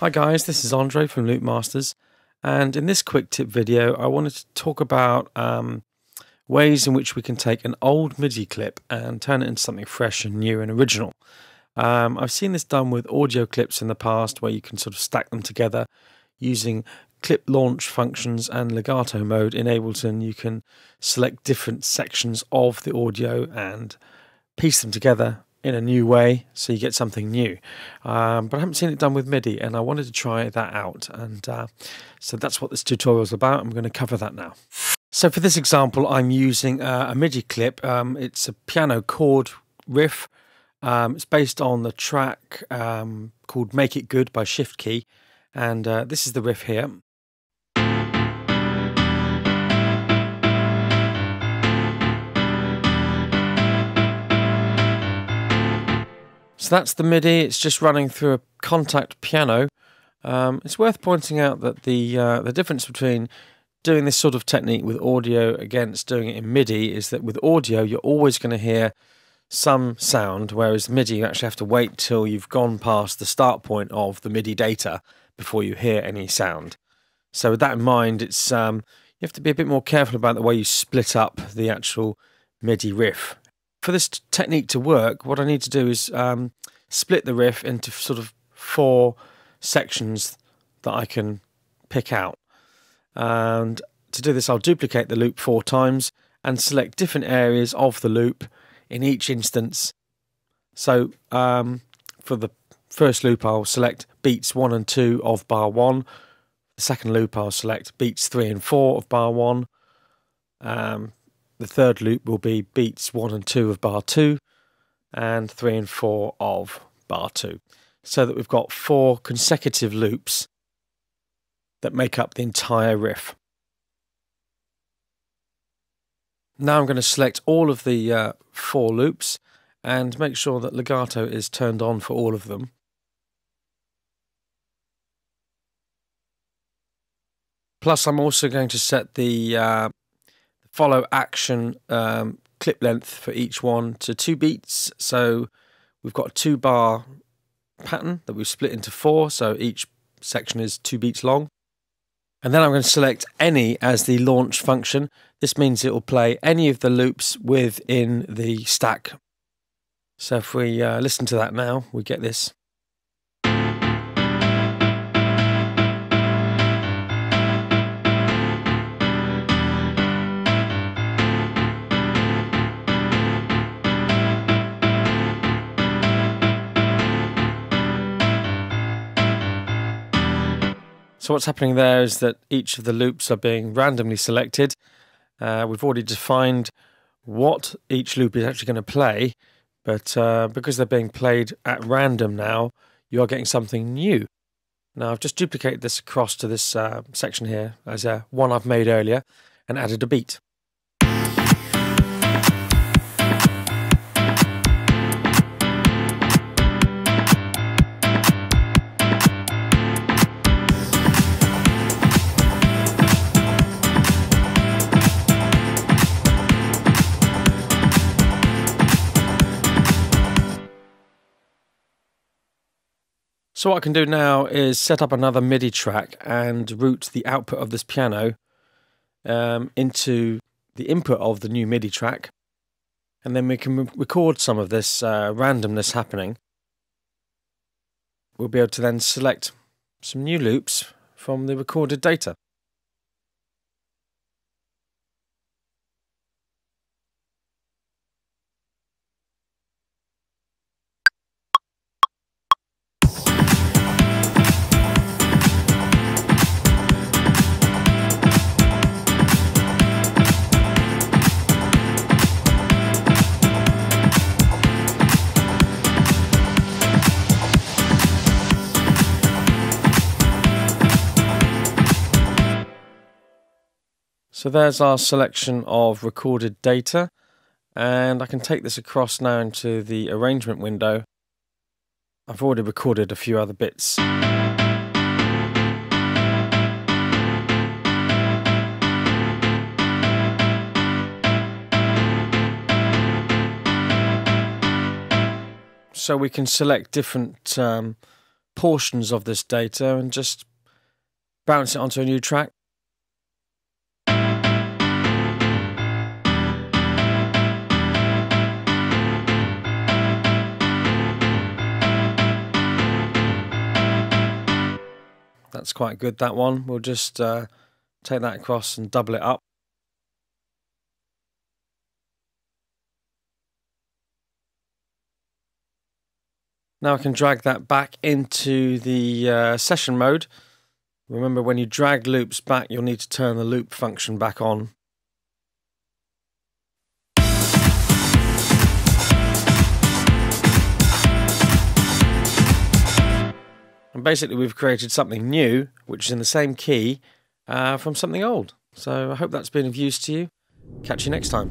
Hi guys, this is Andre from Loopmasters and in this quick tip video I wanted to talk about um, ways in which we can take an old MIDI clip and turn it into something fresh and new and original. Um, I've seen this done with audio clips in the past where you can sort of stack them together using clip launch functions and legato mode in Ableton. You can select different sections of the audio and piece them together in a new way so you get something new. Um, but I haven't seen it done with MIDI and I wanted to try that out. And uh, so that's what this tutorial is about. I'm going to cover that now. So for this example, I'm using uh, a MIDI clip. Um, it's a piano chord riff. Um, it's based on the track um, called Make It Good by Shift Key. And uh, this is the riff here. So that's the MIDI. It's just running through a Kontakt piano. Um, it's worth pointing out that the uh, the difference between doing this sort of technique with audio against doing it in MIDI is that with audio you're always going to hear some sound, whereas MIDI you actually have to wait till you've gone past the start point of the MIDI data before you hear any sound. So with that in mind, it's um, you have to be a bit more careful about the way you split up the actual MIDI riff for this technique to work, what I need to do is um, split the riff into sort of four sections that I can pick out. And to do this, I'll duplicate the loop four times and select different areas of the loop in each instance. So um, for the first loop, I'll select beats one and two of bar one. The second loop, I'll select beats three and four of bar one. Um, the third loop will be beats 1 and 2 of bar 2 and 3 and 4 of bar 2. So that we've got four consecutive loops that make up the entire riff. Now I'm going to select all of the uh, four loops and make sure that legato is turned on for all of them. Plus I'm also going to set the uh, follow action um, clip length for each one to two beats. So we've got a two bar pattern that we've split into four. So each section is two beats long. And then I'm going to select any as the launch function. This means it will play any of the loops within the stack. So if we uh, listen to that now, we get this. So what's happening there is that each of the loops are being randomly selected. Uh, we've already defined what each loop is actually going to play, but uh, because they're being played at random now, you are getting something new. Now I've just duplicated this across to this uh, section here as a one I've made earlier and added a beat. So what I can do now is set up another MIDI track and route the output of this piano um, into the input of the new MIDI track. And then we can record some of this uh, randomness happening. We'll be able to then select some new loops from the recorded data. So there's our selection of recorded data and I can take this across now into the arrangement window. I've already recorded a few other bits. So we can select different um, portions of this data and just bounce it onto a new track. That's quite good, that one. We'll just uh, take that across and double it up. Now I can drag that back into the uh, session mode. Remember when you drag loops back, you'll need to turn the loop function back on. Basically we've created something new, which is in the same key uh, from something old. So I hope that's been of use to you. Catch you next time.